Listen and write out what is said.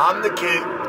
I'm the kid.